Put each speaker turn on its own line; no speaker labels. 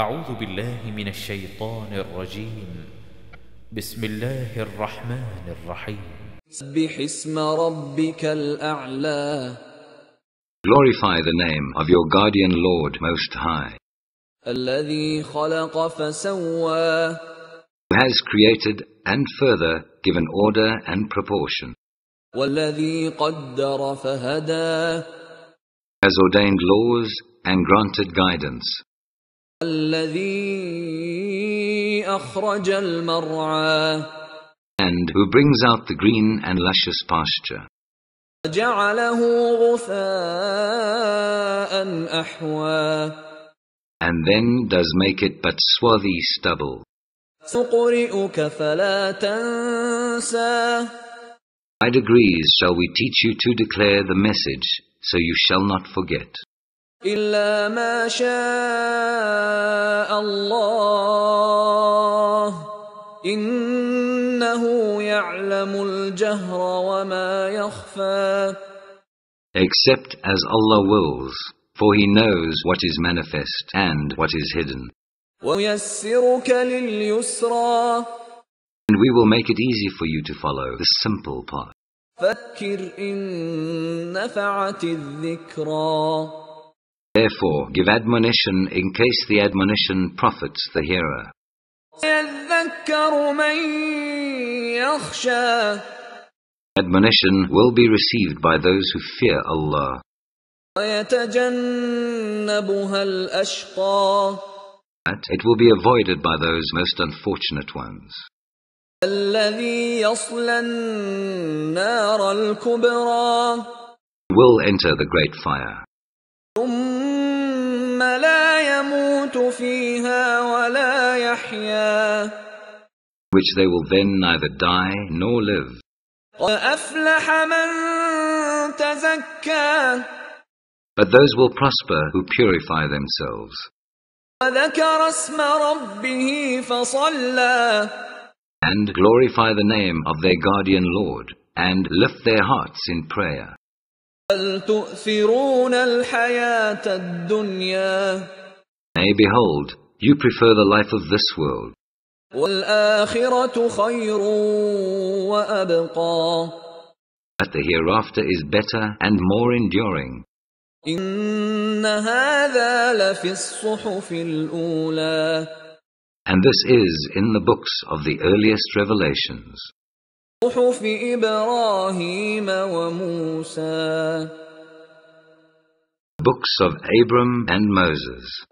أعوذ بالله من الشيطان الرجيم بسم الله الرحمن الرحيم
سبح اسم ربك الأعلى
Glorify the name of your guardian Lord Most High,
الذي خلق فسوى
who has created and further given order and proportion,
والذي قدر فهدى
has ordained laws and granted guidance,
الذي أخرج المرعى
and who brings out the green and luscious pasture. And then does make it but swarthy stubble. By degrees shall we teach you to declare the message, so you shall not forget.
إلا ما شاء الله إنه يعلم الجهر وما يخفى
Except as Allah wills, for He knows what is manifest and what is hidden.
ويسرك لليسرى
And we will make it easy for you to follow the simple path.
فذكر إن نفعت الذكرى
Therefore, give admonition in case the admonition profits the hearer. Admonition will be received by those who fear Allah. But it will be avoided by those most unfortunate ones. Will enter the great fire.
يموت فيها ولا يحيا
which they will then neither die nor live.
وأفلح من تزكى
But those will prosper who purify themselves,
وذكر اسم ربه فصلى
and glorify the name of their guardian Lord, and lift their hearts in prayer. Behold, you prefer the life of this world. But the hereafter is better and more enduring. And this is in the books of the earliest revelations. Books of Abram and Moses.